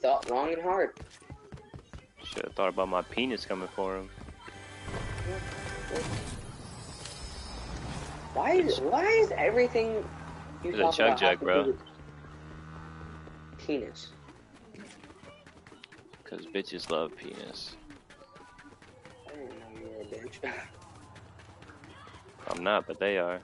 thought long and hard. Should have thought about my penis coming for him. Why is why is everything you talk a chug about jug, bro. Penis. Cause bitches love penis. I didn't know you were a bitch. I'm not, but they are.